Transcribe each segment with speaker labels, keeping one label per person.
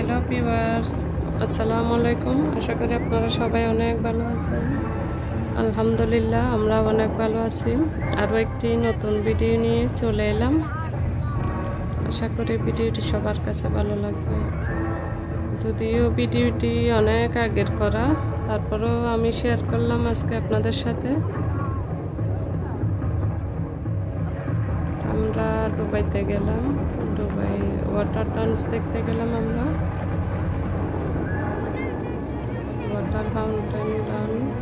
Speaker 1: Hello viewers আসসালামু আলাইকুম আশা করি আপনারা সবাই অনেক ভালো আছেন। আলহামদুলিল্লাহ আমরা অনেক ভালো আছি। আরও একটি নতুন ভিডিও নিয়ে চলে এলাম। আশা করি ভিডিওটি সবার কাছে ভালো লাগবে। যদিও ভিডিওটি অনেক আগের করা, তারপরেও আমি শেয়ার করলাম আজকে আপনাদের সাথে। আমরা দুবাইতে গেলাম। দুবাই ওয়াটার ডান্স দেখতে গেলাম আমরা ওয়াটার ফাউন্টেন ডান্স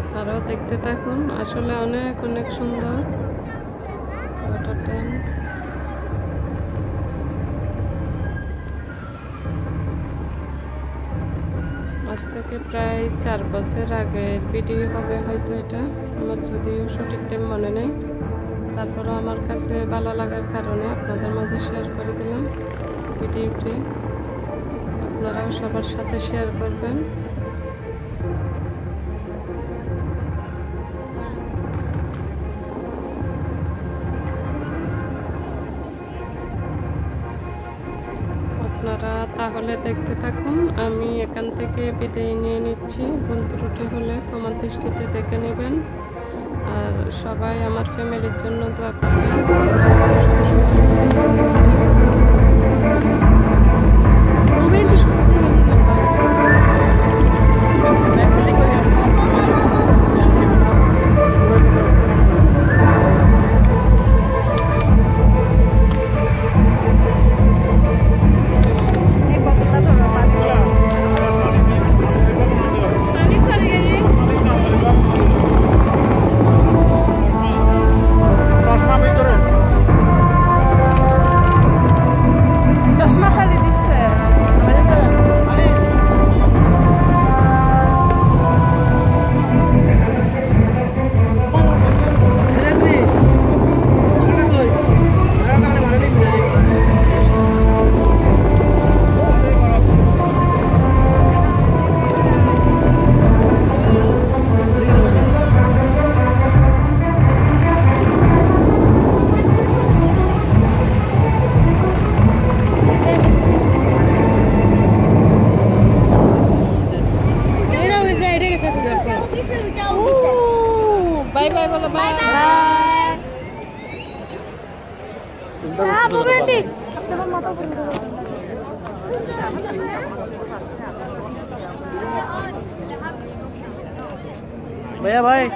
Speaker 1: আপনারাও দেখতে থাকুন। আসলে অনেক অনেক সুন্দর। ওয়াটার ডান্স আজ থেকে প্রায় চার বছর আগের ভিডিও হবে হয়তো এটা। আমার যদিও সঠিক টাইম মনে নেই। তারপরও আমার কাছে ভালো লাগার কারণে আপনাদের মাঝে শেয়ার করে দিলাম। ভিডিওটি আপনারাও সবার সাথে শেয়ার করবেন। আপনারা তাহলে দেখতে থাকুন, আমি এখান থেকে বিদায় নিয়ে নিচ্ছি। ভুল ত্রুটি হলে আমার দৃষ্টিতে দেখে নেবেন। আর সবাই আমার ফ্যামিলির জন্য দোয়া করবেন। बाय बाय
Speaker 2: बोलो बाय
Speaker 3: बाय हाँ मोमेंटी
Speaker 1: अपना माता बोल दो
Speaker 2: भैया भाई।